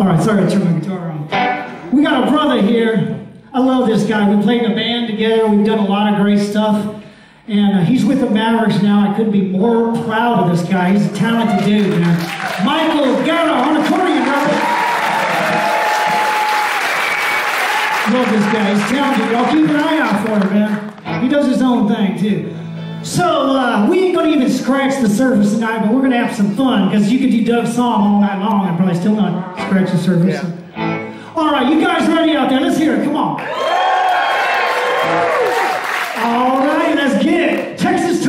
All right, sorry, I turned my guitar on. We got a brother here. I love this guy. We played in a band together. We've done a lot of great stuff. And uh, he's with the Mavericks now. I couldn't be more proud of this guy. He's a talented dude, man. Michael Guerra on accordion, brother. Love this guy. He's talented. Y'all keep an eye out for him, man. He does his own thing, too. So uh, we ain't gonna even scratch the surface tonight, but we're gonna have some fun because you could do Doug's song all night long and probably still not scratch the surface. Yeah. All right, you guys ready out there? Let's hear it. Come on. All right, let's get it. Texas